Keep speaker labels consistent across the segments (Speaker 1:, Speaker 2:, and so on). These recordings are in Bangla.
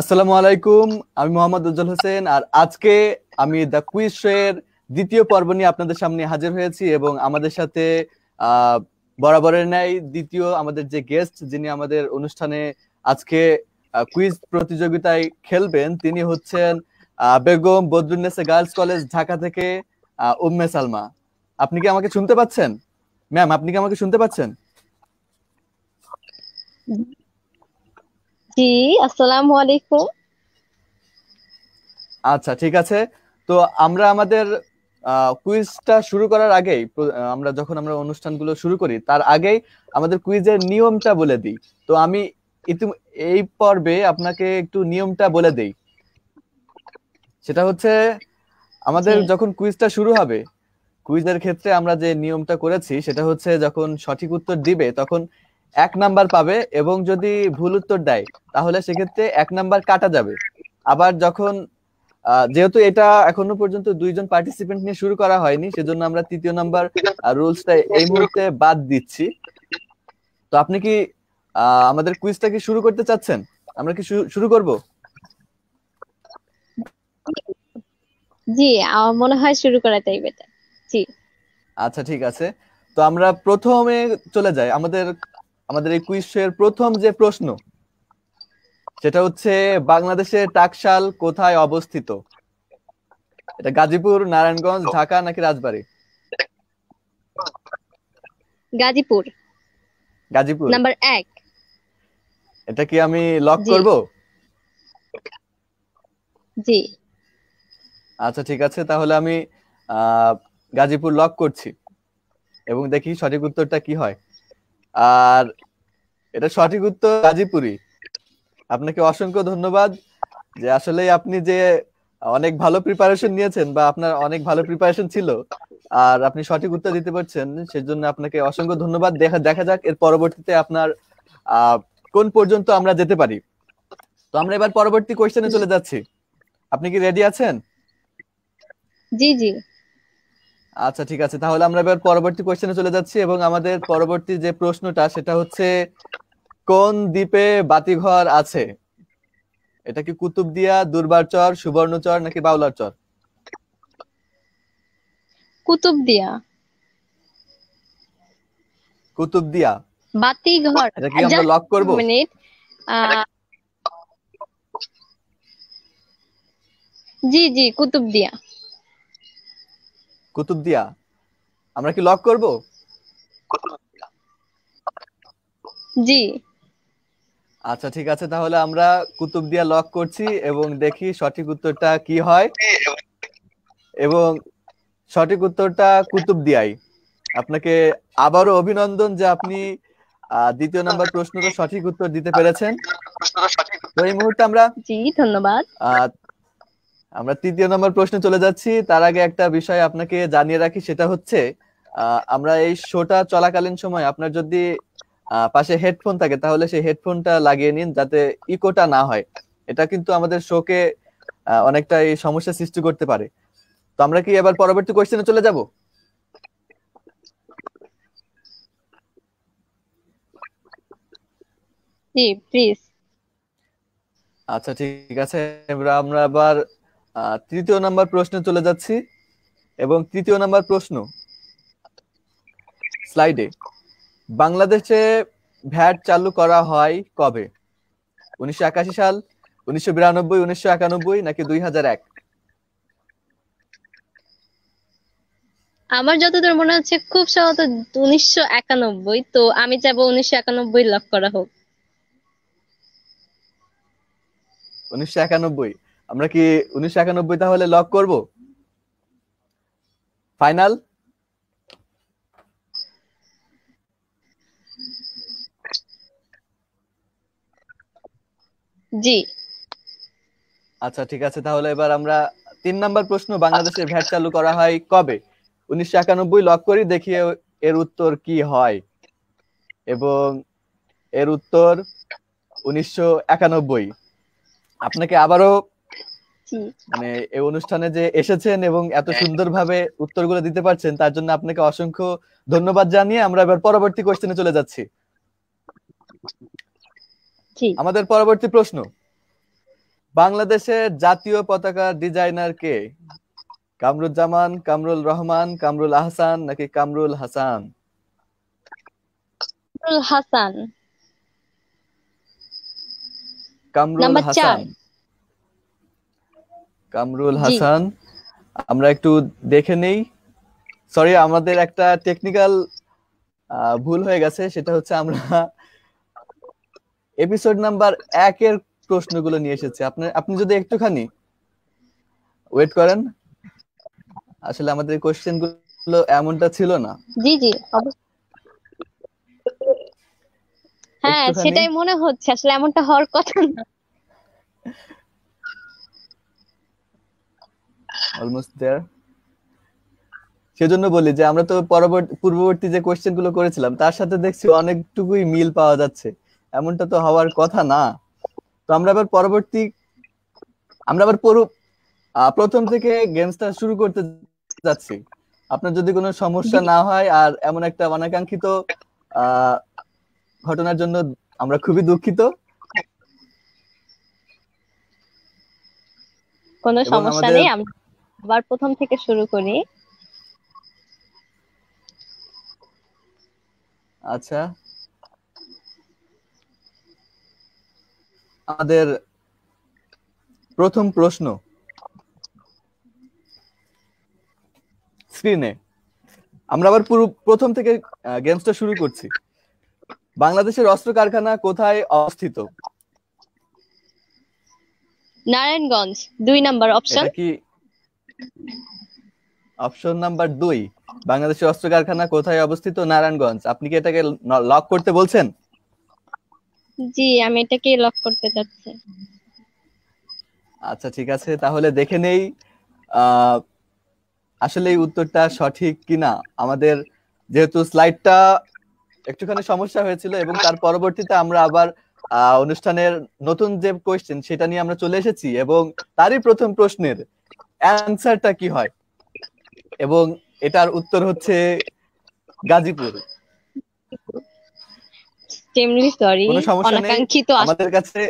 Speaker 1: আসসালামু আলাইকুম, আমি মোহাম্মদ উজ্জ্বল হোসেন আর আজকে আমি দ্য কুইজ শো এর দ্বিতীয় পর্ব নিয়ে আপনাদের সামনে হাজির হয়েছি এবং আমাদের সাথে বরাবরের ন্যায় দ্বিতীয় আমাদের যে গেস্ট যিনি আমাদের অনুষ্ঠানে আজকে কুইজ প্রতিযোগিতায় খেলবেন, তিনি হচ্ছেন বেগম বদরুন্নেসা গার্লস কলেজ ঢাকা থেকে উম্মে সালমা। আপনি কি আমাকে শুনতে পাচ্ছেন? ম্যাম আপনি কি আমাকে শুনতে পাচ্ছেন?
Speaker 2: জি আসসালামু আলাইকুম।
Speaker 1: আচ্ছা ঠিক আছে। তো আমরা আমাদের কুইজটা শুরু করার আগেই আমরা যখন আমরা অনুষ্ঠানগুলো শুরু করি তার আগেই আমাদের কুইজের নিয়মটা বলে দিই। তো আমি এই পর্বে আপনাকে একটু নিয়মটা বলে দেই। সেটা হচ্ছে আমাদের যখন কুইজটা শুরু হবে কুইজের ক্ষেত্রে আমরা যে নিয়মটা করেছি সেটা হচ্ছে যখন সঠিক উত্তর দিবে তখন এক নাম্বার পাবে এবং যদি ভুল উত্তর দেয় তাহলে সেক্ষেত্রে এক নাম্বার কাটা যাবে। আবার যখন যেহেতু এটা এখনও পর্যন্ত দুইজন পার্টিসিপেন্ট নিয়ে শুরু করা হয়নি সেজন্য আমরা তৃতীয় নাম্বার রুলসটা এই মুহূর্তে বাদ দিচ্ছি। তো আপনি কি আমাদের কুইজটা কি শুরু করতে চাচ্ছেন? আমরা কি শুরু করব?
Speaker 2: জি আমার মনে হয় শুরু করাটাই বেটার জি।
Speaker 1: আচ্ছা ঠিক আছে। তো আমরা প্রথমে চলে যাই। আমাদের আমাদের এই কুইজ এর প্রথম যে প্রশ্ন সেটা হচ্ছে বাংলাদেশের টাকশাল কোথায় অবস্থিত? এটা গাজীপুর নারায়ণগঞ্জ ঢাকা নাকি রাজবাড়ী?
Speaker 2: গাজীপুর।
Speaker 1: গাজীপুর।
Speaker 2: নাম্বার এক।
Speaker 1: এটা কি আমি লক করব?
Speaker 2: জি।
Speaker 1: আচ্ছা ঠিক আছে তাহলে আমি গাজীপুর লক করছি। এবং দেখি সঠিক উত্তরটা কি হয়। আর এটা সঠিক উত্তর গাজীপুরি আপনাকে অসংখ্য ধন্যবাদ যে আসলে আপনি যে অনেক ভালো প্রিপারেশন নিয়েছেন বা আপনার অনেক ভালো প্রিপারেশন ছিল, আর আপনি সঠিক উত্তর দিতে পারছেন, সেজন্য আপনাকে অসংখ্য ধন্যবাদ। দেখা দেখা যাক এর পরবর্তীতে আপনার কোন পর্যন্ত আমরা যেতে পারি। তো আমরা এবার পরবর্তী কোয়েশ্চেনে চলে যাচ্ছি। আপনি কি রেডি আছেন?
Speaker 2: জি জি।
Speaker 1: আচ্ছা ঠিক আছে। তাহলে আমরা এবার পরবর্তী কোশ্চেনে চলে যাচ্ছি এবং আমাদের পরবর্তী যে প্রশ্নটা সেটা হচ্ছে কোন দ্বীপে বাতিঘর আছে? এটা কি কুতুবদিয়া দুর্বারচর সুবর্ণচর নাকি বাউলার চর?
Speaker 2: কুতুবদিয়া
Speaker 1: কুতুবদিয়া
Speaker 2: বাতিঘর।
Speaker 1: এটা কি আমরা লক করব?
Speaker 2: মিনিট। জি জি কুতুবদিয়া
Speaker 1: কুতুবদিয়া আমরা কি লক করব?
Speaker 2: জি।
Speaker 1: আচ্ছা ঠিক আছে তাহলে আমরা কুতুবদিয়া লক করছি এবং দেখি সঠিক উত্তরটা কি হয়। এবং সঠিক উত্তরটা কুতুবদিয়াই আপনাকে আবারও অভিনন্দন যে আপনি দ্বিতীয় নাম্বার প্রশ্নটা সঠিক উত্তর দিতে পেরেছেন। তো এই মুহূর্তে আমরা
Speaker 2: জি ধন্যবাদ।
Speaker 1: আমরা তৃতীয় নম্বর প্রশ্নে চলে যাচ্ছি। তার আগে একটা বিষয় আপনাকে জানিয়ে রাখি সেটা হচ্ছে আমরা এই শোটা চলাকালীন সময় আপনার যদি পাশে হেডফোন থাকে তাহলে সেই হেডফোনটা লাগিয়ে নিন যাতে ইকোটা না হয়। এটা কিন্তু আমাদের শোকে অনেকটা এই সমস্যা সৃষ্টি করতে পারে। তো আমরা কি এবার পরবর্তী কোয়েশ্চেনে চলে যাব?
Speaker 2: জি প্লিজ
Speaker 1: আচ্ছা ঠিক আছে। আমরা আমরা আবার তৃতীয় নাম্বার প্রশ্নে চলে যাচ্ছি। এবং তৃতীয় নাম্বার প্রশ্ন স্লাইডে বাংলাদেশে ভ্যাট চালু করা হয় কবে? উনিশশো একাশি সাল উনিশশো বিরানব্বই উনিশশো একানব্বই নাকি দুই হাজার এক?
Speaker 2: আমার যতদূর মনে হচ্ছে খুব সম্ভবত উনিশশো একানব্বই তো আমি চাবো উনিশশো একানব্বই লক করা হোক।
Speaker 1: উনিশশো একানব্বই। আমরা কি উনিশশো একানব্বই তাহলে লক করব? ফাইনাল
Speaker 2: জি।
Speaker 1: আচ্ছা ঠিক আছে তাহলে এবার আমরা তিন নাম্বার প্রশ্ন বাংলাদেশের ভ্যাট চালু করা হয় কবে? উনিশশো একানব্বই লক করি দেখি এর উত্তর কি হয়। এবং এর উত্তর উনিশশো একানব্বই। আপনাকে আবারও মানে এই অনুষ্ঠানে যে এসেছেন এবং এত সুন্দরভাবে উত্তরগুলো দিতে পারছেন তার জন্য আপনাকে অসংখ্য ধন্যবাদ জানিয়ে আমরা এবার পরবর্তী কোশ্চেনে চলে যাচ্ছি। আমাদের পরবর্তী প্রশ্ন। বাংলাদেশের জাতীয় পতাকার ডিজাইনার কে? কামরুজ্জামান কামরুল রহমান কামরুল আহসান নাকি কামরুল হাসান?
Speaker 2: কামরুল হাসান।
Speaker 1: কামরুল হাসান। কামরুল হাসান আমরা একটু দেখে নেই। সরি আমাদের একটা টেকনিক্যাল ভুল হয়ে গেছে সেটা হচ্ছে আমরা এপিসোড নাম্বার একের প্রশ্নগুলো নিয়ে এসেছি। আপনি আপনি যদি একটুখানি ওয়েট করেন আসলে আমাদের কোশ্চেনগুলো এমনটা ছিল না।
Speaker 2: জি জি হ্যাঁ সেটাই মনে হচ্ছে আসলে এমনটা হওয়ার কথা না।
Speaker 1: অলমোস্ট দেয়ার সেজন্য বলি যে আমরা তো পরবর্তী পূর্ববর্তী যে কোশ্চেনগুলো করেছিলাম তার সাথে দেখছি অনেকটুকুই মিল পাওয়া যাচ্ছে। এমনটা তো হওয়ার কথা না। তো আমরা আবার পরবর্তী আমরা আবার পুরো- প্রথম থেকে গেমসটা শুরু করতে যাচ্ছি। আপনার যদি কোনো সমস্যা না হয় আর এমন একটা অনাকাঙ্ক্ষিত আহ ঘটনার জন্য আমরা খুবই দুঃখিত।
Speaker 2: কোনো সমস্যা নেই আমরা আবার প্রথম থেকে শুরু করি।
Speaker 1: আচ্ছা। আমাদের প্রথম প্রশ্ন। স্ক্রিনে আমরা আবার পুরো প্রথম থেকে গেমসটা শুরু করছি। বাংলাদেশের অস্ত্র কারখানা কোথায় অবস্থিত?
Speaker 2: নারায়ণগঞ্জ দুই নাম্বার অপশন
Speaker 1: কি অপশন নাম্বার দুই বাংলাদেশের অস্ত্র কারখানা কোথায় অবস্থিত? নারায়ণগঞ্জ। আপনি কি এটাকে লক করতে বলছেন?
Speaker 2: জি আমি এটাকে লক করতে চাচ্ছি
Speaker 1: আচ্ছা ঠিক আছে। তাহলে দেখে নেই আসলে এই উত্তরটা সঠিক কিনা? আমাদের যেহেতু স্লাইডটা একটুখানি সমস্যা হয়েছিল এবং তার পরবর্তীতে আমরা আবার অনুষ্ঠানের নতুন যে কোয়েশ্চেন সেটা নিয়ে আমরা চলে এসেছি এবং তারই প্রথম প্রশ্নের অ্যান্সারটা কি হয়? এবং এটার উত্তর হচ্ছে গাজীপুর।
Speaker 2: সরি। অনাকাঙ্ক্ষিত
Speaker 1: আমাদের কাছে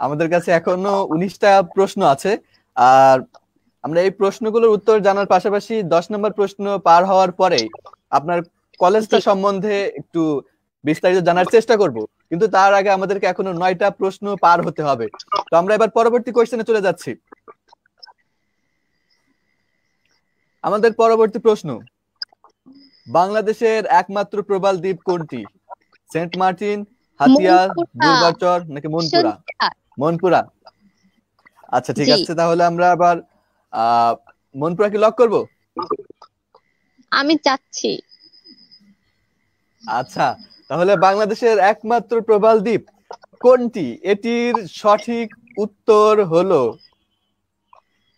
Speaker 1: আমাদের কাছে এখনও উনিশটা প্রশ্ন আছে। আর আমরা এই প্রশ্নগুলোর উত্তর জানার পাশাপাশি দশ নম্বর প্রশ্ন পার হওয়ার পরে আপনার কলেজটা সম্বন্ধে একটু বিস্তারিত জানার চেষ্টা করব। কিন্তু তার আগে আমাদেরকে এখনও নয়টা প্রশ্ন পার হতে হবে। তো আমরা এবার পরবর্তী কোয়েশ্চেনে চলে যাচ্ছি। আমাদের পরবর্তী প্রশ্ন। বাংলাদেশের একমাত্র প্রবাল দ্বীপ কোনটি? Saint Martin Hatiya
Speaker 2: Monpura.
Speaker 1: দুর্গাচর নাকি মনপুরা? মনপুরা। আচ্ছা ঠিক আছে তাহলে আমরা আবার আহ মনপুরা কি লক করব?
Speaker 2: আমি চাচ্ছি
Speaker 1: আচ্ছা তাহলে বাংলাদেশের একমাত্র প্রবাল দ্বীপ কোনটি? এটির সঠিক উত্তর হলো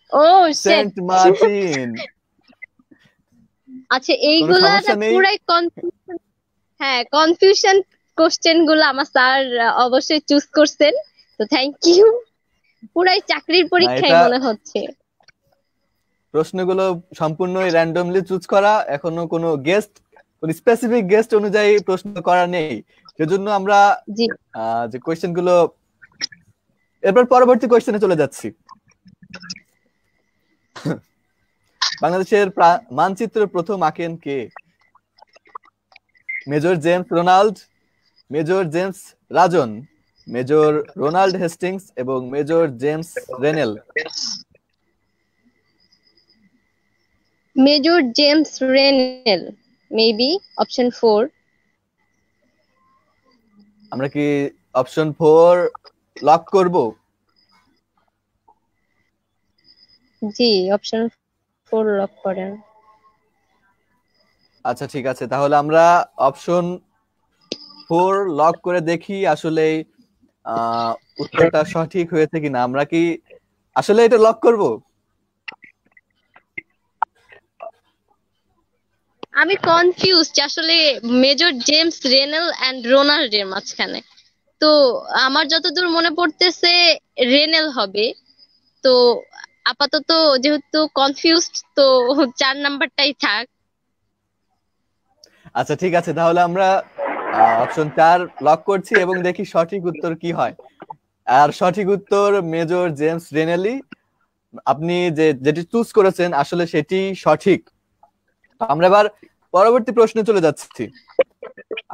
Speaker 2: ও
Speaker 1: সেন্ট মার্টিন।
Speaker 2: আচ্ছা এইগুলা। পুরাই কনফিউশন হ্যাঁ কনফিউশন কোশ্চেনগুলো আমার স্যার অবশ্যই চুজ করছেন। তো থ্যাংক ইউ পুরাই চাকরির পরীক্ষায় মনে হচ্ছে।
Speaker 1: প্রশ্নগুলো সম্পূর্ণই র্যান্ডমলি চুজ করা। এখনও কোনো গেস্ট কোন স্পেসিফিক গেস্ট অনুযায়ী প্রশ্ন করা নেই। সেজন্য আমরা যে কোয়েশ্চেনগুলো এরপর পরবর্তী কোয়েশ্চেনে চলে যাচ্ছি। বাংলাদেশের মানচিত্র প্রথম আঁকেন কে? Major James Ronald major James Rajan major Ronald Hastings এবং major James Rennell.
Speaker 2: Major James Rennell maybe option four.
Speaker 1: আমরা কি অপশন ফোর লক করব?
Speaker 2: জি অপশন ফোর লক করেন
Speaker 1: আচ্ছা ঠিক আছে। তাহলে আমরা অপশন ফোর লক করে দেখি আসলে আহ, উত্তরটা সঠিক হয়েছে কিনা। আমরা কি আসলে এটা লক করব?
Speaker 2: আমি কনফিউজ আসলে মেজর জেমস রেনেল এন্ড রোনাল্ডের মাঝখানে। তো আমার যতদূর মনে পড়তেছে রেনেল হবে। তো আপাতত যেহেতু কনফিউজড তো চার নাম্বারটাই থাক।
Speaker 1: আচ্ছা ঠিক আছে, তাহলে আমরা অপশন চার লক করছি এবং দেখি সঠিক উত্তর কি হয়। আর সঠিক উত্তর মেজর জেমস রেনেলি আপনি যে, যেটি চুজ করেছেন, আসলে সেটি সঠিক। আমরা এবার পরবর্তী প্রশ্নে চলে যাচ্ছি।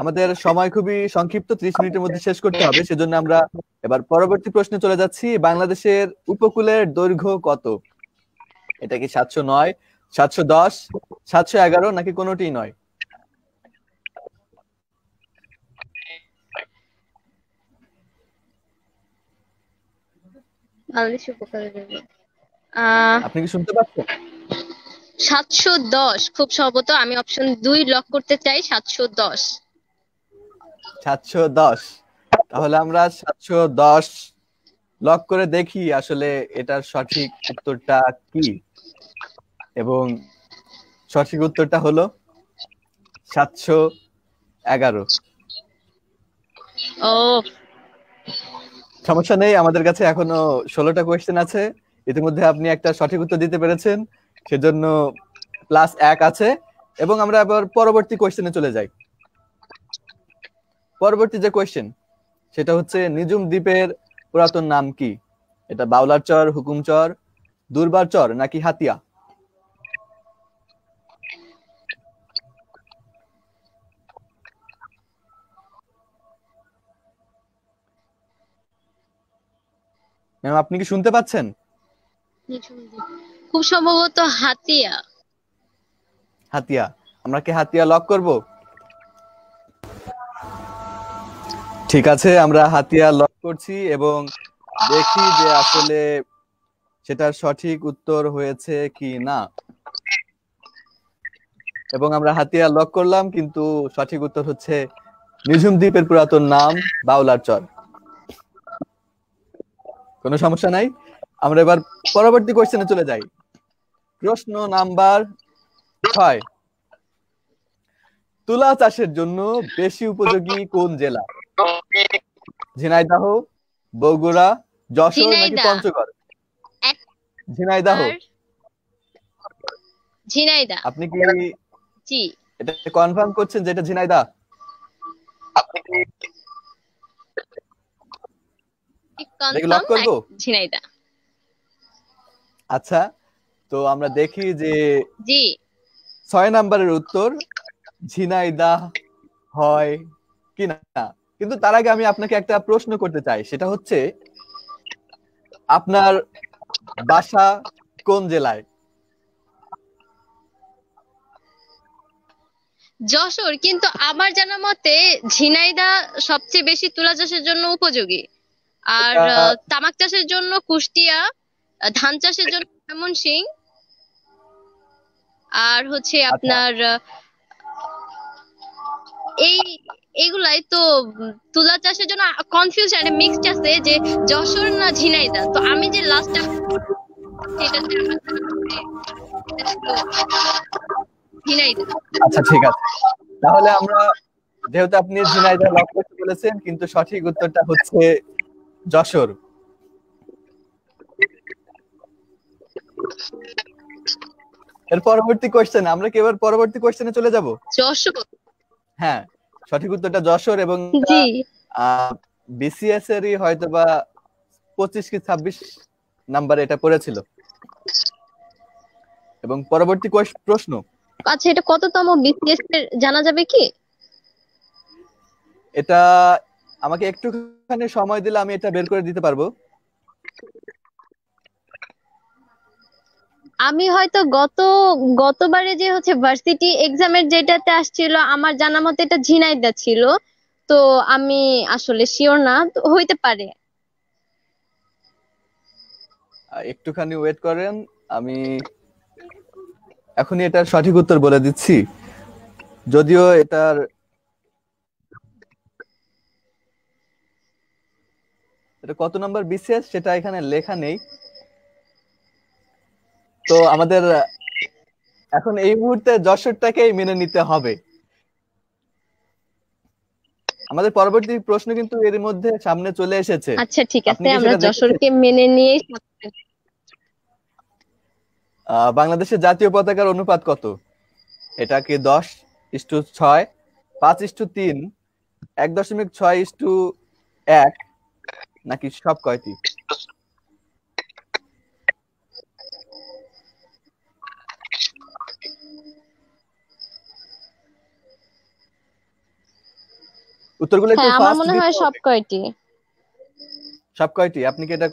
Speaker 1: আমাদের সময় খুবই সংক্ষিপ্ত ত্রিশ মিনিটের মধ্যে শেষ করতে হবে সেজন্য আমরা এবার পরবর্তী প্রশ্নে চলে যাচ্ছি বাংলাদেশের উপকূলের দৈর্ঘ্য কত? এটা কি সাতশো নয় সাতশো দশ সাতশো এগারো নাকি কোনোটি নয়?
Speaker 2: বাংলাদেশ
Speaker 1: আপনি কি শুনতে পাচ্ছেন?
Speaker 2: সাতশো দশ খুব সম্ভবত আমি অপশন দুই লক করতে চাই সাতশো দশ।
Speaker 1: সাতশো দশ। তাহলে আমরা সাতশো দশ লক করে দেখি আসলে এটার সঠিক উত্তরটা কি। এবং সঠিক উত্তরটা হলো সাতশো এগারো।
Speaker 2: ও।
Speaker 1: সমস্যা নেই আমাদের কাছে এখনও ষোলোটা কোয়েশ্চেন আছে। ইতিমধ্যে আপনি একটা সঠিক উত্তর দিতে পেরেছেন সেজন্য প্লাস এক আছে। এবং আমরা আবার পরবর্তী কোয়েশ্চেনে চলে যাই। পরবর্তী যে কোয়েশ্চেন সেটা হচ্ছে নিজুম দ্বীপের পুরাতন নাম কি? এটা বাউলার চর হুকুম চর দুর্বার চর নাকি হাতিয়া? ম্যাম আপনি কি শুনতে পাচ্ছেন?
Speaker 2: খুব সম্ভবত হাতিয়া।
Speaker 1: হাতিয়া। আমরা কি হাতিয়া লক করব? ঠিক আছে, আমরা হাতিয়া লক করছি এবং দেখি যে আসলে সেটার সঠিক উত্তর হয়েছে কি না। এবং আমরা হাতিয়া লক করলাম, কিন্তু সঠিক উত্তর হচ্ছে নিঝুম দ্বীপের পুরাতন নাম বাউলার চর। কোনো সমস্যা নাই? আমরা এবার পরবর্তী কোশ্চেনে চলে যাই। প্রশ্ন নাম্বার ছয়। তুলা চাষের জন্য বেশি উপযোগী কোন জেলা? ঝিনাইদহ বগুড়া যশোর নাকি পঞ্চগড়? ঝিনাইদহ।
Speaker 2: আর ঝিনাইদা
Speaker 1: আপনি কি
Speaker 2: জি।
Speaker 1: এটা কনফার্ম করছেন যে এটা ঝিনাইদহ? লক
Speaker 2: কনফার্ম ঝিনাইদা
Speaker 1: আচ্ছা তো আমরা দেখি যে
Speaker 2: জি।
Speaker 1: ছয় নাম্বারের উত্তর ঝিনাইদা হয় কি না কিন্তু তার আগে আমি আপনাকে একটা প্রশ্ন করতে চাই। সেটা হচ্ছে আপনার বাসা কোন জেলায়?
Speaker 2: যশোর কিন্তু আমার জানা মতে ঝিনাইদা সবচেয়ে বেশি তুলা চাষের জন্য উপযোগী। আর তামাক চাষের জন্য কুষ্টিয়া ধান চাষের জন্য ময়মনসিং আর হচ্ছে
Speaker 1: আচ্ছা।
Speaker 2: আপনার এই এইগুলাই তো তুলা চাষের জন্য কনফিউশন মিক্সড আছে যে যশোর না ঝিনাইদা। তো আমি যে লাস্টটা সেটা যে আমার জানা মতে এটা ছিল ঝিনাইদা।
Speaker 1: আচ্ছা ঠিক আছে। তাহলে আমরা যেহেতু আপনি ঝিনাইদহ লক করতে বলেছেন কিন্তু সঠিক উত্তরটা হচ্ছে যশোর। এর পরবর্তী কোশ্চেন আমরা কি এবার পরবর্তী কোশ্চেনে চলে যাব?
Speaker 2: যশোর।
Speaker 1: হ্যাঁ। সঠিক উত্তরটা যশোর এবং
Speaker 2: জি।
Speaker 1: বিসিএস এরই হয়তো বা পঁচিশ কি ছাব্বিশ নাম্বার এটা পড়েছিল। এবং পরবর্তী প্রশ্ন?
Speaker 2: আচ্ছা এটা কততম বিসিএস এর জানা যাবে কি?
Speaker 1: এটা আমাকে একটুখানি সময় দিলে আমি এটা বের করে দিতে পারব।
Speaker 2: আমি হয়তো গত, গতবারে যে হচ্ছে ভার্সিটি এক্সামের যেটাতে আসছিল, আমার জানা মতে এটা ঝিনাইদা ছিল। তো আমি আসলে শিওর না হইতে পারে।
Speaker 1: একটুখানি ওয়েট করেন, আমি এখনই এটার সঠিক উত্তর বলে দিচ্ছি। যদিও এটার এটা কত নম্বর বিসিএস সেটা এখানে লেখা নেই। তো আমাদের এখন এই মুহূর্তে যশোরটাকেই মেনে নিতে হবে। আমাদের পরবর্তী প্রশ্ন কিন্তু এর মধ্যে সামনে চলে এসেছে।
Speaker 2: আচ্ছা ঠিক আছে আমরা যশোরকে মেনে
Speaker 1: আহ, বাংলাদেশের জাতীয় পতাকার অনুপাত কত? এটা কি দশ ইস্টু ছয়? পাঁচ ইস্টু তিন? এক দশমিক ছয় ইস্টু এক? নাকি সব কয়টি? উত্তরগুলো একটু
Speaker 2: হ্যাঁ আমার মনে হয় সব কয়টি।
Speaker 1: সব কয়টি? আপনি কি এটা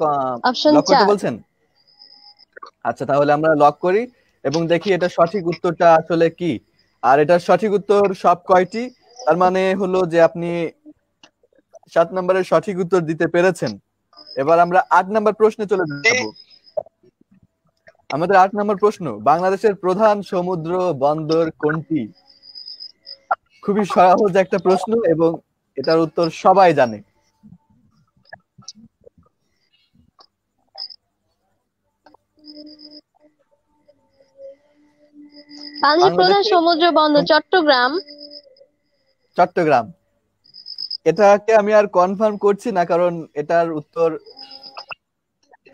Speaker 1: লক করতে বলছেন? আচ্ছা তাহলে আমরা লক করি এবং দেখি এটা সঠিক উত্তরটা আসলে কি। আর এটার সঠিক উত্তর সব কয়টি? তার মানে হলো যে আপনি সাত নম্বরের সঠিক উত্তর দিতে পেরেছেন। এবার আমরা আট নম্বর প্রশ্নে চলে যাব। আমাদের আট নম্বর প্রশ্ন বাংলাদেশের প্রধান সমুদ্র বন্দর কোনটি? খুবই সহজ একটা প্রশ্ন এবং এটার উত্তর সবাই জানে।
Speaker 2: বাংলাদেশের প্রধান সমুদ্র বন্দর চট্টগ্রাম।
Speaker 1: চট্টগ্রাম। এটাকে আমি আর কনফার্ম করছি না কারণ এটার উত্তর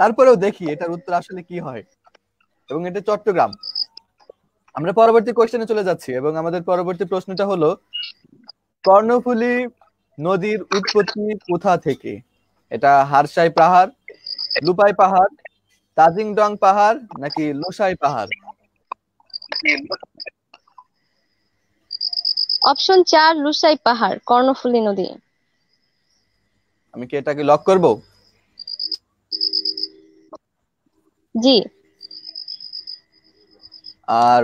Speaker 1: তারপরেও দেখি এটার উত্তর আসলে কি হয়। এবং এটা চট্টগ্রাম। আমরা পরবর্তী কোশ্চেনে চলে যাচ্ছি এবং আমাদের পরবর্তী প্রশ্নটা হলো কর্ণফুলী নদীর উৎপত্তি কোথা থেকে? এটা হারসাই পাহাড় লুপাই পাহাড় তাজিংডং পাহাড় নাকি লোসাই পাহাড়?
Speaker 2: অপশন চার লুসাই পাহাড় কর্ণফুলী নদী।
Speaker 1: আমি কি এটাকে লক করব?
Speaker 2: জি।
Speaker 1: আর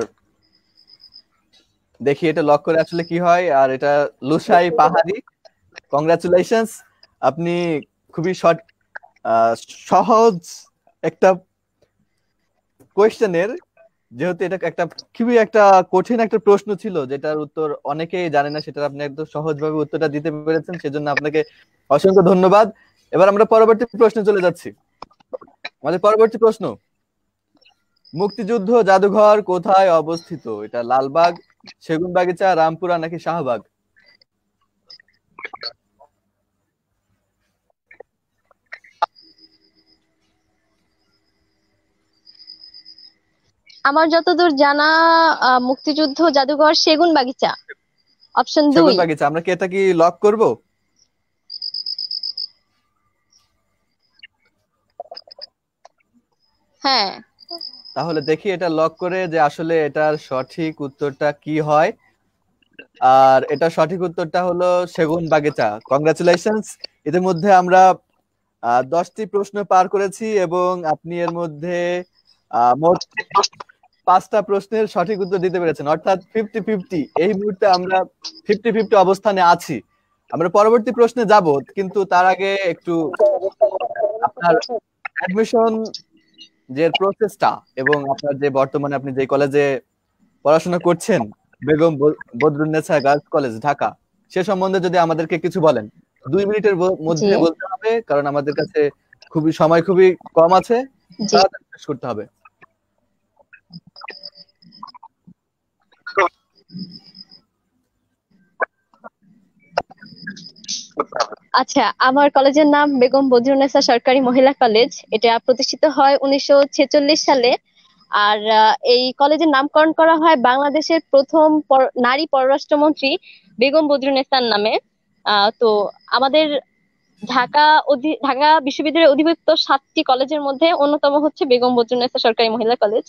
Speaker 1: দেখি এটা লক করে আসলে কি হয় আর এটা লুসাই পাহাড়ি কংগ্রাচুলেশনস আপনি খুবই শর্ট সহজ একটা কোয়েশ্চেনের যেহেতু এটা একটা খুবই একটা কঠিন একটা প্রশ্ন ছিল, যেটার উত্তর অনেকেই জানে না সেটা আপনি একদম সহজভাবে উত্তরটা দিতে পেরেছেন, সেজন্য আপনাকে অসংখ্য ধন্যবাদ। এবার আমরা পরবর্তী প্রশ্নে চলে যাচ্ছি। আমাদের পরবর্তী প্রশ্ন। মুক্তিযুদ্ধ জাদুঘর কোথায় অবস্থিত? এটা লালবাগ, সেগুনবাগিচা, রামপুরা নাকি শাহবাগ?
Speaker 2: আমার যতদূর জানা মুক্তিযুদ্ধ জাদুঘর সেগুন বাগিচা। অপশন দুই।
Speaker 1: সেগুনবাগিচা আমরা কি এটা কি লক করব?
Speaker 2: হ্যাঁ।
Speaker 1: তাহলে দেখি এটা লক করে যে আসলে এটার সঠিক উত্তরটা কি হয়। আর এটা সঠিক উত্তরটা হলো সেগুন বাগিচা। কংগ্রাচুলেশনস এদের মধ্যে আমরা দশটি প্রশ্ন পার করেছি এবং আপনি এর মধ্যে মোট পাঁচটা প্রশ্নের সঠিক উত্তর দিতে পেরেছেন। অর্থাৎ ফিফটি ফিফটি এই মুহূর্তে আমরা ফিফটি ফিফটি অবস্থানে আছি। আমরা পরবর্তী প্রশ্নে যাব কিন্তু তার আগে একটু আপনার অ্যাডমিশন যে প্রসেসটা এবং আপনার যে বর্তমানে আপনি যে কলেজে পড়াশোনা করছেন বেগম বদরুন্নেসা গার্লস কলেজ ঢাকা সে সম্বন্ধে যদি আমাদেরকে কিছু বলেন। দুই মিনিটের মধ্যে বলতে হবে কারণ আমাদের কাছে খুবই সময় খুবই কম আছে। শেষ করতে হবে।
Speaker 2: আচ্ছা আমার কলেজের নাম বেগম বদরুন্নেসা সরকারি মহিলা কলেজ। এটা প্রতিষ্ঠিত হয় উনিশশো ছেচল্লিশ সালে। আর এই কলেজের নামকরণ করা হয় বাংলাদেশের প্রথম পর- নারী পররাষ্ট্রমন্ত্রী বেগম বদরুন্নেসার নামে। তো আমাদের ঢাকা ঢাকা বিশ্ববিদ্যালয়ের অধিভুক্ত সাতটি কলেজের মধ্যে অন্যতম হচ্ছে বেগম বদরুন্নেসা সরকারি মহিলা কলেজ।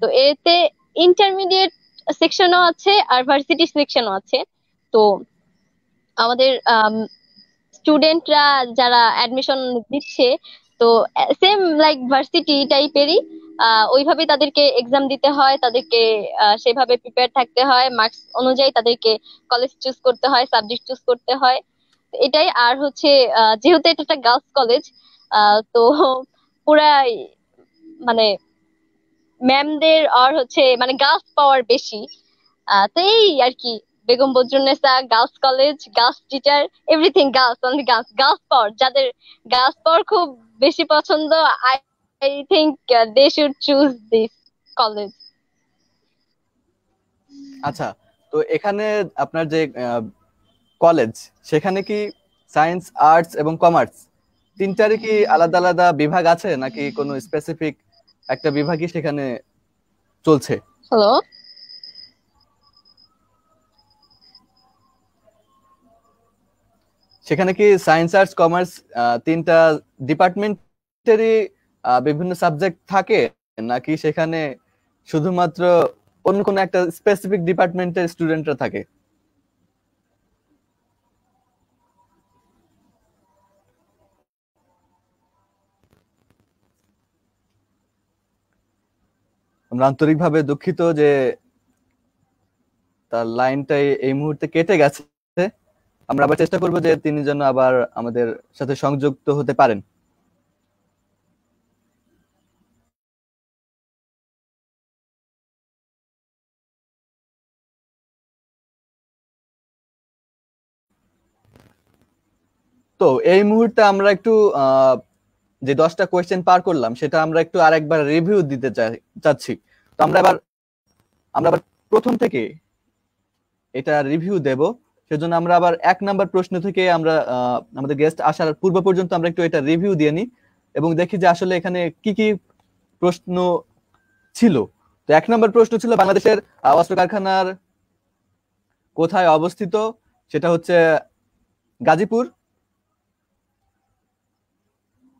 Speaker 2: তো এতে ইন্টারমিডিয়েট সেকশনও আছে, আর ভার্সিটি সেকশনও আছে। তো আমাদের স্টুডেন্টরা যারা অ্যাডমিশন দিচ্ছে, তো সেম লাইক ভার্সিটি টাইপেরই ওইভাবে তাদেরকে এক্সাম দিতে হয়, তাদেরকে সেভাবে প্রিপেয়ার থাকতে হয়। মার্কস অনুযায়ী তাদেরকে কলেজ চুজ করতে হয় সাবজেক্ট চুজ করতে হয়। এটাই, আর হচ্ছে যেহেতু এটা একটা গার্লস কলেজ তো পুরাই মানে ম্যামদের আর হচ্ছে মানে গার্লস পাওয়ার বেশি। তো এই আর কি Begum Badrunnesa girls college girls teacher everything girls only girls girls power যাদের গার্লস পাওয়ার খুব বেশি পছন্দ I I think they should choose this college
Speaker 1: আচ্ছা তো এখানে আপনার যে কলেজ সেখানে কি সায়েন্স আর্টস এবং কমার্স তিনটারই কি আলাদা আলাদা বিভাগ আছে নাকি কোনো স্পেসিফিক একটা বিভাগই সেখানে চলছে।
Speaker 2: হ্যালো
Speaker 1: সেখানে কি সায়েন্স আর্টস কমার্স তিনটা ডিপার্টমেন্টেরই বিভিন্ন সাবজেক্ট থাকে? নাকি সেখানে শুধুমাত্র অন্য কোনো একটা স্পেসিফিক ডিপার্টমেন্টের স্টুডেন্টরা থাকে? আমরা আন্তরিকভাবে দুঃখিত যে তার লাইনটা এই মুহূর্তে কেটে গেছে। আমরা আবার চেষ্টা করব যে তিনি যেন আবার আমাদের সাথে সংযুক্ত হতে পারেন। তো এই মুহূর্তে আমরা একটু যে দশটা কোয়েশ্চেন পার করলাম, সেটা আমরা একটু আরেকবার রিভিউ দিতে চাচ্ছি। তো আমরা এবার আমরা আবার প্রথম থেকে এটা রিভিউ দেব। সেজন্য আমরা আবার এক নাম্বার প্রশ্ন থেকে আমরা আমাদের গেস্ট আসার পূর্ব পর্যন্ত আমরা একটু এটা রিভিউ দিয়ে নিই এবং দেখি যে আসলে এখানে কি কি প্রশ্ন ছিল। তো এক নম্বর প্রশ্ন ছিল বাংলাদেশের অস্ত্র কারখানার কোথায় অবস্থিত? সেটা হচ্ছে গাজীপুর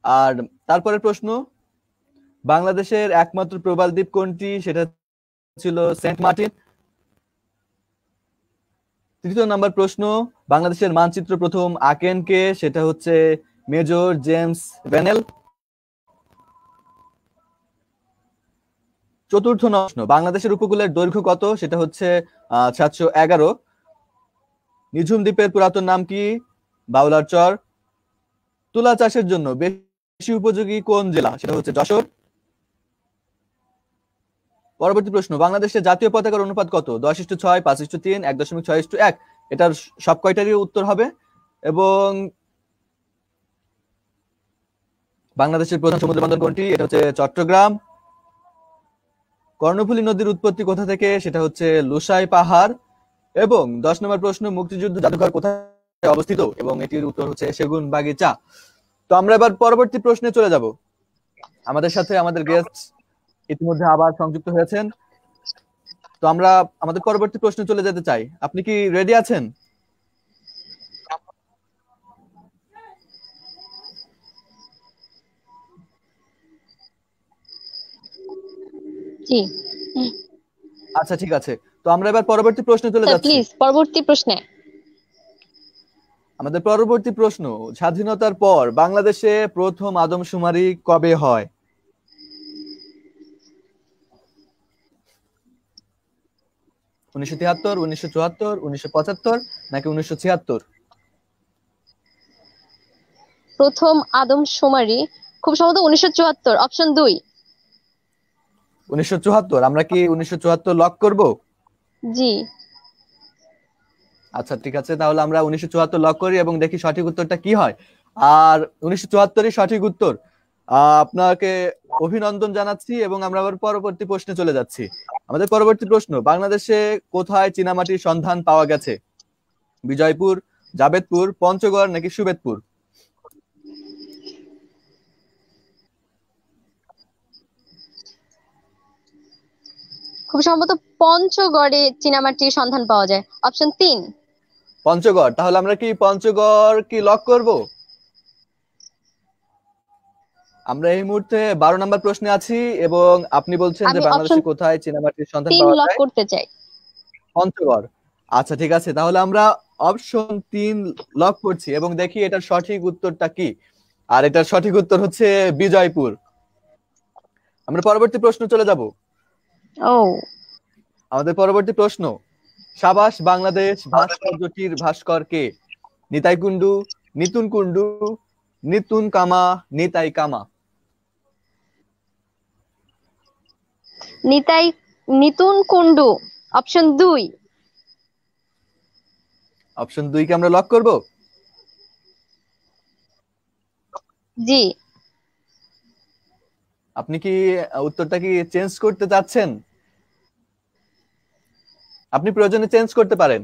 Speaker 1: আর তারপরের প্রশ্ন, বাংলাদেশের একমাত্র প্রবাল দ্বীপ কোনটি? সেটা ছিল সেন্ট মার্টিন। তৃতীয় নাম্বার প্রশ্ন, বাংলাদেশের মানচিত্র প্রথম আকেন কে? সেটা হচ্ছে মেজর জেমস ভ্যানেল চতুর্থ প্রশ্ন, বাংলাদেশের উপকূলের দৈর্ঘ্য কত? সেটা হচ্ছে সাতশো এগারো। নিঝুম দ্বীপের পুরাতন নাম কি? বাউলার চর। তুলা চাষের জন্য বেশি উপযোগী কোন জেলা? সেটা হচ্ছে যশোর। পরবর্তী প্রশ্ন, বাংলাদেশের জাতীয় পতাকার অনুপাত কত? দশ ইস্টু ছয়, পাঁচ ইস্টু তিন, এক দশমিক ছয় ইস্টু এক। এটার সব কয়টারই উত্তর হবে? এবং বাংলাদেশের প্রধান সমুদ্র বন্দর কোনটি? এটা হচ্ছে চট্টগ্রাম। কর্ণফুলী নদীর উৎপত্তি কোথা থেকে? সেটা হচ্ছে লুসাই পাহাড়। এবং দশ নম্বর প্রশ্ন, মুক্তিযুদ্ধ জাদুঘর কোথায় অবস্থিত? এবং এটির উত্তর হচ্ছে সেগুন বাগিচা তো আমরা এবার পরবর্তী প্রশ্নে চলে যাব। আমাদের সাথে আমাদের গেস্ট ইতিমধ্যে আবার সংযুক্ত হয়েছেন। তো আমরা আমাদের পরবর্তী প্রশ্নে চলে যেতে চাই। আপনি কি রেডি আছেন?
Speaker 2: জি।
Speaker 1: আচ্ছা ঠিক আছে। তো আমরা এবার পরবর্তী প্রশ্নে চলে যাচ্ছি।
Speaker 2: প্লিজ পরবর্তী প্রশ্নে।
Speaker 1: আমাদের পরবর্তী প্রশ্ন স্বাধীনতার পর বাংলাদেশে প্রথম আদমশুমারি কবে হয়? উনিশশো তিয়াত্তর উনিশশো চুয়াত্তর উনিশশো পঁচাত্তর নাকি উনিশশো ছিয়াত্তর?
Speaker 2: প্রথম আদমশুমারি খুব সম্ভবত উনিশশো চুয়াত্তর অপশন দুই।
Speaker 1: উনিশশো চুয়াত্তর আমরা কি উনিশশো চুয়াত্তর লক করব?
Speaker 2: জি।
Speaker 1: আচ্ছা ঠিক আছে, তাহলে আমরা উনিশশো চুয়াত্তর লক করি এবং দেখি সঠিক উত্তরটা কি হয়। আর উনিশশো চুয়াত্তরই সঠিক উত্তর। আপনাকে অভিনন্দন জানাচ্ছি এবং আমরা আবার পরবর্তী প্রশ্নে চলে যাচ্ছি। আমাদের পরবর্তী প্রশ্ন, বাংলাদেশে কোথায় চীনামাটির সন্ধান পাওয়া গেছে? বিজয়পুর, জাবেদপুর, পঞ্চগড় নাকি সুবেদপুর?
Speaker 2: খুব সম্ভবত পঞ্চগড়ে চীনামাটির সন্ধান পাওয়া যায়। অপশন তিন।
Speaker 1: পঞ্চগড় তাহলে আমরা কি পঞ্চগড় কি লক করব? আমরা এই মুহূর্তে বারো নম্বর প্রশ্নে আছি এবং আপনি বলছেন যে বাংলাদেশে কোথায় চীনামাটির সন্ধান পাওয়া যায়?
Speaker 2: করতে চাই।
Speaker 1: পঞ্চগড়। আচ্ছা ঠিক আছে তাহলে আমরা অপশন তিন লক করছি এবং দেখি এটার সঠিক উত্তরটা কি। আর এটার সঠিক উত্তর হচ্ছে বিজয়পুর। আমরা পরবর্তী প্রশ্ন চলে যাব।
Speaker 2: ও।
Speaker 1: আমাদের পরবর্তী প্রশ্ন। সাবাস বাংলাদেশ ভাস্কর্যটির ভাস্কর কে? Nitai Kundu Nitun Kundu Nitun comma Nitai comma.
Speaker 2: Nitai Nitun Kundu option দুই।
Speaker 1: অপশন দুই কে আমরা লক করব?
Speaker 2: জি।
Speaker 1: আপনি কি উত্তরটা কি চেঞ্জ করতে চাচ্ছেন? আপনি প্রয়োজনে চেঞ্জ করতে পারেন।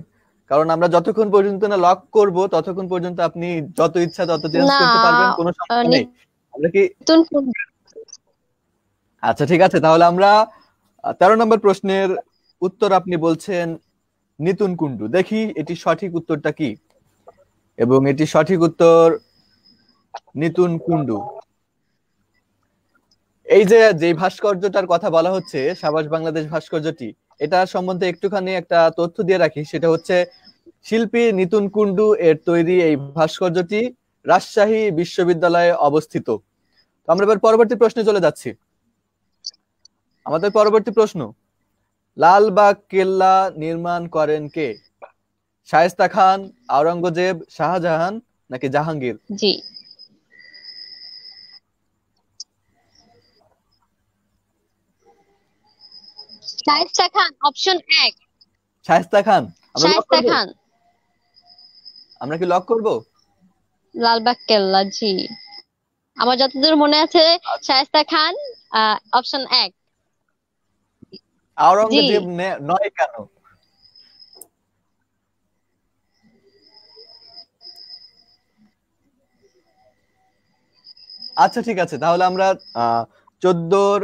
Speaker 1: কারণ আমরা যতক্ষণ পর্যন্ত না লক করব ততক্ষণ পর্যন্ত আপনি যত ইচ্ছা তত চেঞ্জ করতে পারবেন কোনো সমস্যা নেই। আমরা কি আচ্ছা ঠিক আছে তাহলে আমরা তেরো নম্বর প্রশ্নের উত্তর আপনি বলছেন নিতুন কুন্ডু দেখি এটি সঠিক উত্তরটা কি। এবং এটি সঠিক উত্তর নিতুন কুন্ডু এই যে যে ভাস্কর্যটার কথা বলা হচ্ছে সাবাস বাংলাদেশ ভাস্কর্যটি এটা সম্বন্ধে একটুখানি একটা তথ্য দিয়ে রাখি। সেটা হচ্ছে, শিল্পী নিতুন কুন্ডু এর তৈরি এই ভাস্কর্যটি রাজশাহী বিশ্ববিদ্যালয়ে অবস্থিত। আমরা এবার পরবর্তী প্রশ্নে চলে যাচ্ছি। আমাদের পরবর্তী প্রশ্ন লালবাগ কেল্লা নির্মাণ করেন কে? শায়েস্তা খান, আওরঙ্গজেব, শাহজাহান নাকি জাহাঙ্গীর?
Speaker 2: জি। শায়েস্তা খান অপশন
Speaker 1: শায়েস্তা খান আমরা
Speaker 2: শায়েস্তা খান।
Speaker 1: আমরা কি লক করব?
Speaker 2: লালবাগ কেল্লা জি। আমার যতদূর মনে আছে
Speaker 1: আচ্ছা।
Speaker 2: শায়েস্তা খান অপশন এক।
Speaker 1: আওরঙ্গজেব নয় কেন? আচ্ছা ঠিক আছে। তাহলে আমরা চোদ্দোর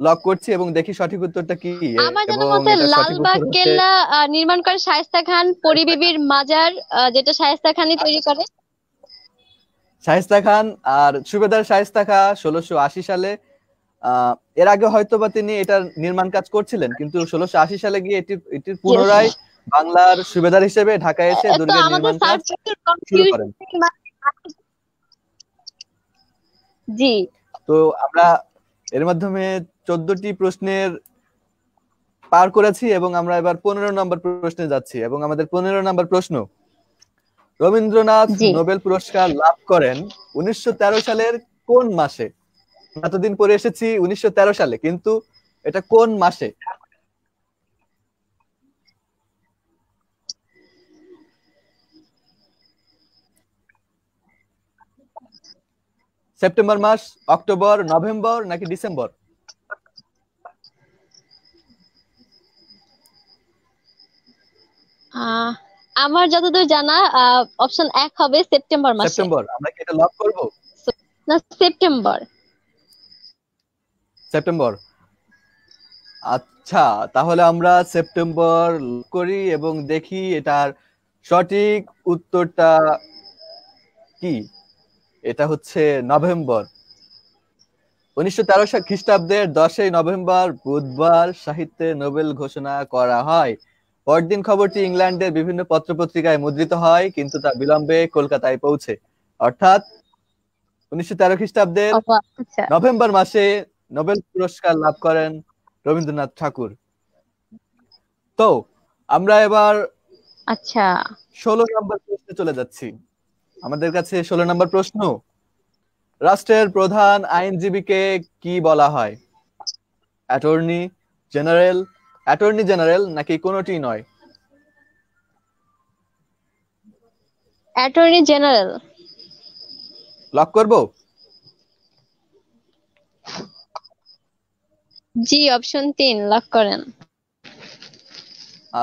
Speaker 1: লক করছি এবং দেখি সঠিক উত্তরটা কি?
Speaker 2: আমার জানা মতে লালবাগ কেল্লা নির্মাণ করে শায়েস্তা খান পরিবিবির মাজার যেটা শায়েস্তা খানই তৈরি করে।
Speaker 1: শায়েস্তা খান আর সুবেদার শায়েস্তা খা ষোলোশো আশি সালে এর আগে হয়তো বা তিনি এটার নির্মাণ কাজ করছিলেন কিন্তু ষোলোশো আশি সালে গিয়ে এটি এটির পুনরায় বাংলার সুবেদার হিসেবে ঢাকায় এসে দুর্গের নির্মাণ কাজ শুরু করেন।
Speaker 2: জি।
Speaker 1: তো আমরা এর মাধ্যমে চোদ্দটি প্রশ্নের পার করেছি এবং আমরা এবার পনেরো নম্বর প্রশ্নে যাচ্ছি এবং আমাদের পনেরো নম্বর প্রশ্ন। রবীন্দ্রনাথ নোবেল পুরস্কার লাভ করেন উনিশশো তেরো সালের কোন মাসে? এতদিন পরে এসেছি উনিশশো তেরো সালে কিন্তু এটা কোন মাসে? সেপ্টেম্বর মাস অক্টোবর নভেম্বর নাকি ডিসেম্বর?
Speaker 2: আমার যতদূর জানা অপশন এক হবে সেপ্টেম্বর মাসে।
Speaker 1: সেপ্টেম্বর আমরা কি এটা লক করব?
Speaker 2: না সেপ্টেম্বর
Speaker 1: সেপ্টেম্বর আচ্ছা তাহলে আমরা সেপ্টেম্বর করি এবং দেখি এটার সঠিক উত্তরটা কি? এটা হচ্ছে নভেম্বর উনিশশো তেরো খ্রিস্টাব্দের দশই নভেম্বর বুধবার সাহিত্যে নোবেল ঘোষণা করা হয়। পরদিন খবরটি ইংল্যান্ডের বিভিন্ন পত্রপত্রিকায় মুদ্রিত হয় কিন্তু তা বিলম্বে কলকাতায় পৌঁছে। অর্থাৎ উনিশশো তেরো খ্রিস্টাব্দের
Speaker 2: আচ্ছা।
Speaker 1: নভেম্বর মাসে নোবেল পুরস্কার লাভ করেন রবীন্দ্রনাথ ঠাকুর। তো আমরা এবার
Speaker 2: আচ্ছা।
Speaker 1: ষোলো নম্বর প্রশ্নে চলে যাচ্ছি। আমাদের কাছে ষোলো নম্বর প্রশ্ন রাষ্ট্রের প্রধান আইনজীবীকে কি বলা হয়? অ্যাটর্নি জেনারেল অ্যাটর্নি জেনারেল নাকি কোনোটি নয়?
Speaker 2: অ্যাটর্নি জেনারেল
Speaker 1: লক করব?
Speaker 2: জি অপশন তিন লক করেন।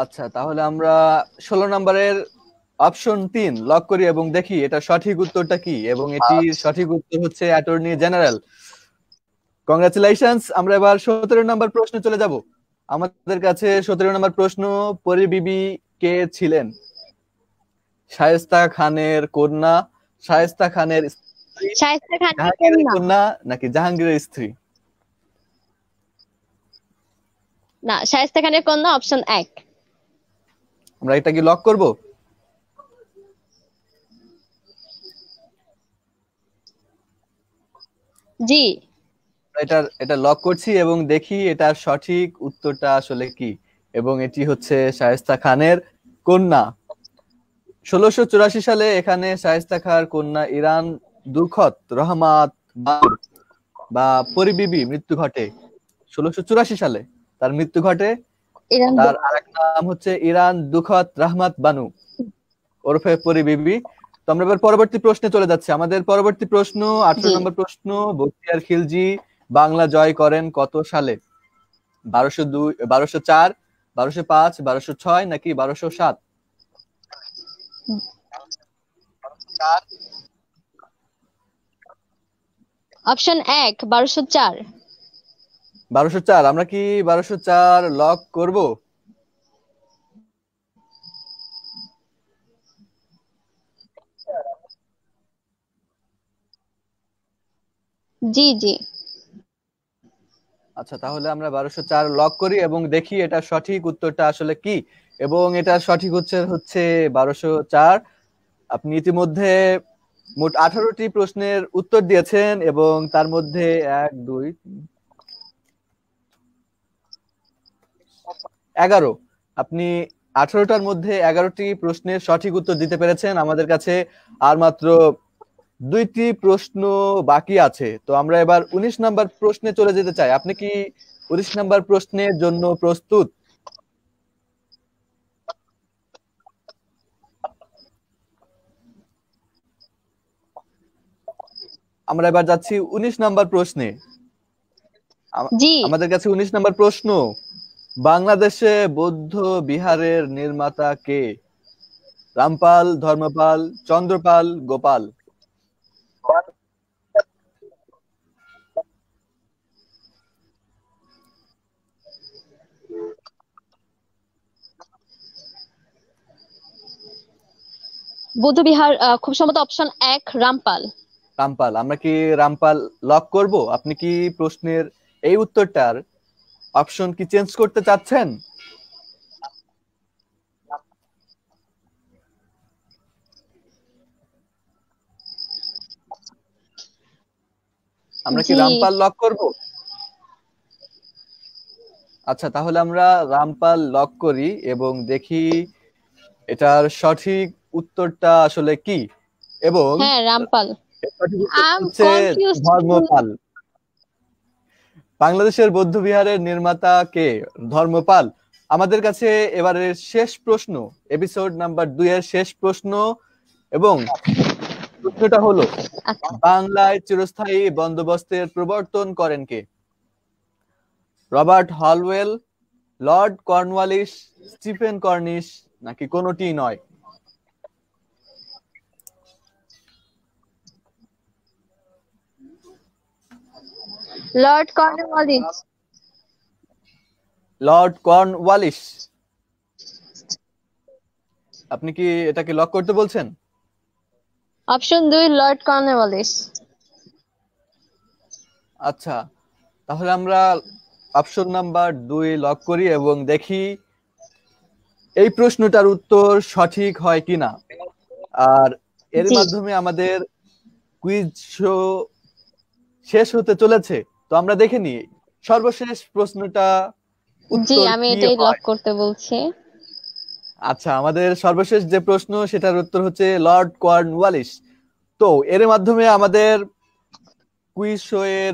Speaker 1: আচ্ছা তাহলে আমরা ষোলো নম্বরের অপশন তিন লক করি এবং দেখি এটা সঠিক উত্তরটা কি এবং এটির সঠিক উত্তর হচ্ছে অ্যাটর্নি জেনারেল কংগ্রাচুলেশনস আমরা এবার সতেরো নম্বর প্রশ্ন চলে যাব। আমাদের কাছে সতেরো নম্বর প্রশ্ন পরিবিবি কে ছিলেন? শায়েস্তা খানের কন্যা শায়েস্তা খানের
Speaker 2: শায়েস্তা
Speaker 1: কন্যা নাকি জাহাঙ্গীরের স্ত্রী?
Speaker 2: না শায়েস্তা খানের কন্যা অপশন এক।
Speaker 1: আমরা এটা কি লক করব?
Speaker 2: জি।
Speaker 1: এটা এটা লক করছি এবং দেখি এটার সঠিক উত্তরটা আসলে কি। এবং এটি হচ্ছে শায়েস্তা খানের কন্যা। ষোলোশো চুরাশি সালে এখানে শায়েস্তা খার কন্যা ইরান দুখত রহমাত বা পরিবিবি মৃত্যু ঘটে। ষোলোশো চুরাশি সালে তার মৃত্যু ঘটে। তার আরেক নাম হচ্ছে ইরান দুখত রহমাত বানু। ওরফে পরিবিবি। তো আমরা এবার পরবর্তী প্রশ্নে চলে যাচ্ছি। আমাদের পরবর্তী প্রশ্ন আঠারো নম্বর প্রশ্ন বখতিয়ার খিলজি বাংলা জয় করেন কত সালে? বারোশো দুই বারোশো চার বারোশো পাঁচ বারোশো ছয় নাকি বারোশো সাত?
Speaker 2: অপশন এক বারোশো চার।
Speaker 1: বারোশো চার আমরা কি বারোশো চার লক করব?
Speaker 2: জি জি।
Speaker 1: আচ্ছা তাহলে আমরা বারোশো চার লক করি এবং দেখি এটা সঠিক উত্তরটা আসলে কি। এবং এটা সঠিক উত্তর হচ্ছে বারোশো চার। আপনি ইতিমধ্যে মোট আঠারোটি প্রশ্নের উত্তর দিয়েছেন এবং তার মধ্যে এক, দুই, এগারো। আপনি আঠারোটার মধ্যে এগারোটি প্রশ্নের সঠিক উত্তর দিতে পেরেছেন। আমাদের কাছে আর মাত্র দুইটি প্রশ্ন বাকি আছে। তো আমরা এবার উনিশ নাম্বার প্রশ্নে চলে যেতে চাই। আপনি কি উনিশ নাম্বার প্রশ্নের জন্য প্রস্তুত? আমরা এবার যাচ্ছি উনিশ নাম্বার প্রশ্নে। আমাদের কাছে উনিশ নাম্বার প্রশ্ন বাংলাদেশে বৌদ্ধ বিহারের নির্মাতা কে? রামপাল ধর্মপাল চন্দ্রপাল গোপাল।
Speaker 2: বৌদ্ধবিহার খুব সম্ভবত অপশন এক রামপাল।
Speaker 1: রামপাল আমরা কি রামপাল লক করব? আপনি কি প্রশ্নের এই উত্তরটার অপশন কি চেঞ্জ করতে চাচ্ছেন? আমরা কি রামপাল লক করব? আচ্ছা তাহলে আমরা রামপাল লক করি এবং দেখি এটার সঠিক উত্তরটা আসলে কি? এবং
Speaker 2: হ্যাঁ রামপাল.
Speaker 1: ধর্মপাল। বাংলাদেশের বৌদ্ধ বিহারের নির্মাতা কে? ধর্মপাল। আমাদের কাছে এবারের শেষ প্রশ্ন এপিসোড নাম্বার দুই এর শেষ প্রশ্ন এবং প্রশ্নটা হলো
Speaker 2: আচ্ছা।
Speaker 1: বাংলায় চিরস্থায়ী বন্দোবস্তের প্রবর্তন করেন কে? Robert Holwell Lord Cornwallis Stephen Cornish নাকি কোনোটি নয়?
Speaker 2: লর্ড কর্নওয়ালিস
Speaker 1: লর্ড কর্নওয়ালিস আপনি কি এটাকে লক করতে বলছেন?
Speaker 2: অপশন দুই লর্ড কর্নওয়ালিস
Speaker 1: আচ্ছা তাহলে আমরা অপশন নাম্বার দুই লক করি এবং দেখি এই প্রশ্নটার উত্তর সঠিক হয় কিনা। আর এর মাধ্যমে আমাদের কুইজ শো শেষ হতে চলেছে। আমরা দেখে নিই। সর্বশেষ প্রশ্নটা
Speaker 2: জি আমি এটাই লক করতে বলছি।
Speaker 1: আচ্ছা আমাদের সর্বশেষ যে প্রশ্ন সেটার উত্তর হচ্ছে লর্ড কর্নওয়ালিস। তো এর মাধ্যমে আমাদের কুইজ শো এর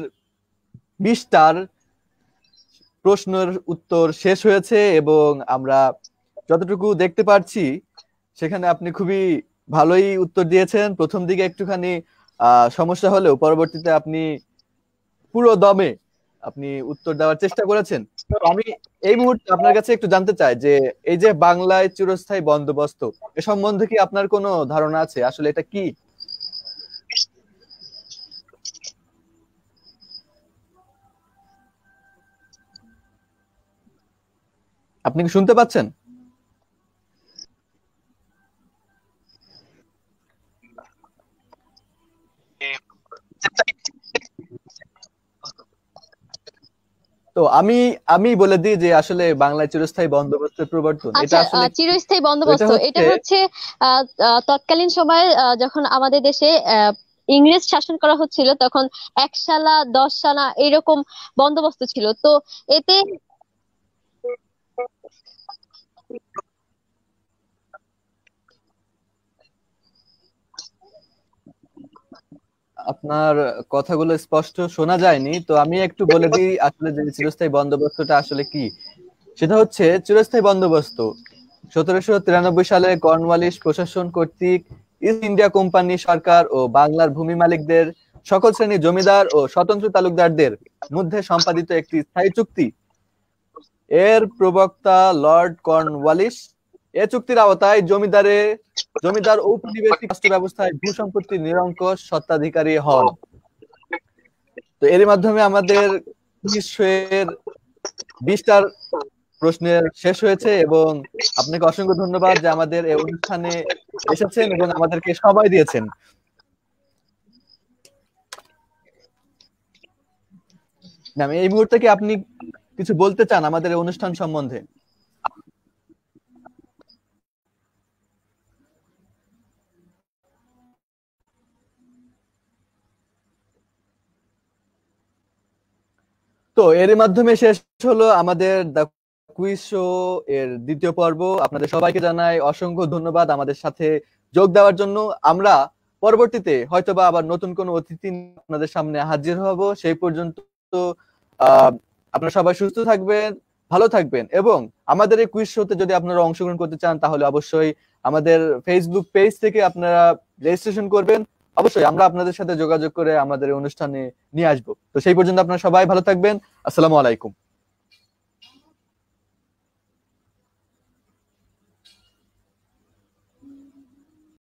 Speaker 1: বিশটার প্রশ্নের উত্তর শেষ হয়েছে এবং আমরা যতটুকু দেখতে পাচ্ছি সেখানে আপনি খুবই ভালোই উত্তর দিয়েছেন। প্রথম দিকে একটুখানি আহ, সমস্যা হলেও পরবর্তীতে আপনি পুরো দমে আপনি উত্তর দেওয়ার চেষ্টা করেছেন। আমি এই মুহূর্তে আপনার কাছে একটু জানতে চাই যে এই যে বাংলায় চিরস্থায়ী বন্দোবস্ত এ সম্বন্ধে কি আপনার কোনো ধারণা আছে? আসলে এটা কি? আপনি কি শুনতে পাচ্ছেন? তো আমি আমি বলে দিই যে আসলে বাংলায় চিরস্থায়ী বন্দোবস্তের প্রবর্তন। এটা
Speaker 2: আচ্ছা
Speaker 1: আসলে
Speaker 2: চিরস্থায়ী বন্দোবস্ত।
Speaker 1: এটা হচ্ছে-
Speaker 2: তৎকালীন সময়ে যখন আমাদের দেশে আহ, ইংরেজ শাসন করা হচ্ছিল তখন এক সালা দশ সালা এরকম বন্দোবস্ত ছিল। তো এতে
Speaker 1: আপনার কথাগুলো স্পষ্ট শোনা যায়নি, তো আমি একটু বলে দিই আসলে যে চিরস্থায়ী বন্দোবস্তটা আসলে কি। সেটা হচ্ছে চিরস্থায়ী বন্দোবস্ত। সতেরোশো তিরানব্বই সালে কর্নওয়ালিস প্রশাসন কর্তৃক ইস্ট ইন্ডিয়া কোম্পানি সরকার ও বাংলার ভূমি মালিকদের, সকল শ্রেণির জমিদার ও স্বতন্ত্র তালুকদারদের মধ্যে সম্পাদিত একটি স্থায়ী চুক্তি। এর প্রবক্তা লর্ড কর্নওয়ালিস এ চুক্তির আওতায় জমিদারে, জমিদার ঔপনিবেশিক রাষ্ট্র ব্যবস্থায় ভূ সম্পত্তির নিরঙ্কুশ স্বত্বাধিকারী হন। তো এর মাধ্যমে আমাদের বিশ্বের বিশটার প্রশ্নের শেষ হয়েছে এবং আপনাকে অসংখ্য ধন্যবাদ যে আমাদের এই অনুষ্ঠানে এসেছেন এবং আমাদেরকে সবাই দিয়েছেন। এই মুহূর্তে কি আপনি কিছু বলতে চান আমাদের অনুষ্ঠান সম্বন্ধে? তো এর মাধ্যমে শেষ হলো আমাদের শো এর দ্বিতীয় পর্ব। আপনাদের সবাইকে জানাই অসংখ্য ধন্যবাদ আমাদের সাথে যোগ দেওয়ার জন্য। আমরা পরবর্তীতে হয়তোবা আবার নতুন কোনো অতিথি আপনাদের সামনে হাজির হব। সেই পর্যন্ত আপনারা সবাই সুস্থ থাকবেন, ভালো থাকবেন এবং আমাদের এই কুইজ শোতে যদি আপনারা অংশগ্রহণ করতে চান তাহলে অবশ্যই আমাদের ফেসবুক পেজ থেকে আপনারা রেজিস্ট্রেশন করবেন। অবশ্যই, আমরা আপনাদের সাথে যোগাযোগ করে আমাদের অনুষ্ঠানে নিয়ে আসব। তো সেই পর্যন্ত আপনারা সবাই ভালো থাকবেন। আসসালামু আলাইকুম।